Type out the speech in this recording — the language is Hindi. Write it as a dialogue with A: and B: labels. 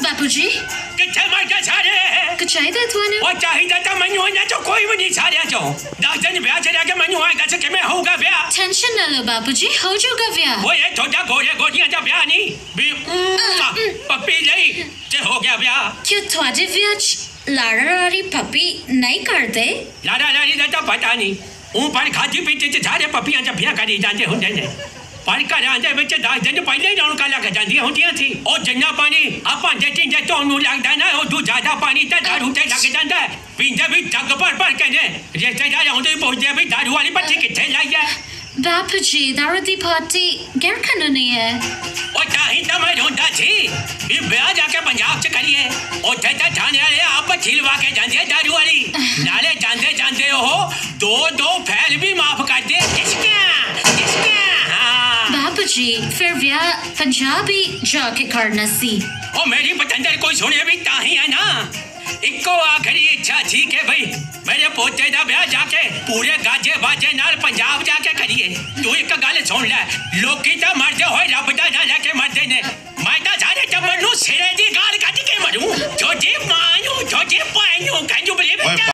A: बापूजी
B: તમારે સારે
A: કચાઈ દાતવાને ઓ
B: ચાહીદા તા મન્યુ હોય તો કોઈ મની સાર્યા છો દાદન વ્યા ચર્યા કે મન્યુ હોય ગાછે કે મે હોગા વ્યા
A: ટેન્શન ન લો બાપુજી હો જોગા વ્યા
B: ઓ એ છોટા ગોરે ગોડિયા જા વ્યા ની બી પપ્પી લઈ જે હો ગયા વ્યા
A: ક્યું થવાજે વ્યાજ લાડા લારી પપ્પી નહીં કરતે
B: લાડા લારી દાતા પતા નહીં હું પણ ખાધી પીતી છે સારે પપ્પીਆਂ જ ભ્યા કરી જાતે હું ને ਚ ਸਾਰੇ ਪੱਪੀਆਂ ਚ ਵਿਆਹ ਕਰੀ ਜਾਂਦੇ ਹੁੰਦੇ ਨੇ ਪਰ ਘਰਾਂ ਦੇ ਵਿੱਚ ਦਸ ਦਿਨ ਪਹਿਲੇ ਹੀ ਰੌਣਕਾਂ ਲੱਗ ਜਾਂਦੀਆਂ ਹੁੰਦੀਆਂ ਸੀ ਉਹ ਜਿੰਨਾ ਪਾਣੀ ਆਪਾਂ ਦੇ ਟਿੰਡੇ ਤੋਂ ਨੂੰ ਲੱਗਦਾ ਨਾ ਉਹ ਤੋਂ ਜ਼ਿਆਦਾ ਪਾਣੀ ਤਾਂ ਦਾਰੂ ਤੇ ਲੱਗ ਜਾਂਦਾ ਹੈ। ਪੀਂਦੇ ਵੀ ਜੱਗ ਭਰ ਭਰ ਕੇ ਨੇ ਰਿਸ਼ਤੇਦਾਰ ਆਉਂਦੇ ਹੀ ਪੁੱਛਦੇ ਵੀ ਦਾਰੂ ਵਾਲੀ ਪੱਤੀ ਕਿੱਥੇ ਲਾਈ ਹੈ
A: ਬਾਪੂ ਜੀ ਦਾਰੂ ਦੀ ਪਾਰਟੀ ਗੈਰ ਕਾਨੂੰਨੀ ਹੈ
B: ਉਹ ਤਾਂ ਹੀ ਤਾਂ ਮੈਂ ਰੋਂਦਾ ਸੀ ਵੀ ਵਿਆਹ ਜਾ ਕੇ ਪੰਜਾਬ ਚ ਕਰੀਏ ਉੱਥੇ ਤਾਂ ਥਾਣੇ ਵਾਲੇ ਆਪ ਛਿਲਵਾ ਕੇ ਜਾਂਦੇ ਆ ਦਾਰੂ ਵਾਲੀ ਨਾਲੇ ਜਾਂਦੇ ਜਾਂਦੇ ਉਹ ਦੋ ਦੋ ਫੈਲ ਵੀ
A: जी फिर ब्याह पंजाबी जाके करना सी।
B: ओ मेरी पतंदर को सुने भी ताही है ना? इको आखरी इच्छा थी के भाई मेरे पोते दा ब्याह जाके पूरे गाजे बाजे नाल पंजाब जाके करिए। तू एक गल सुन ले लोकी ता मरदे होए रब दा ना लेके मरदे ने। मैं ता सारे टब्बर नु सिरे दी गाल कट के मरूं। जो जी माँ जो जी पाए कंजू बले